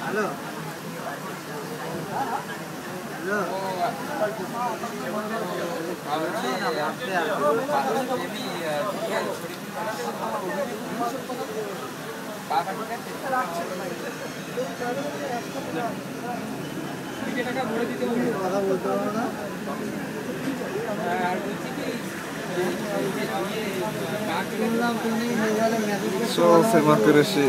hello কথা বলতে পারব না মেসেজ চলছে মাকে রেসে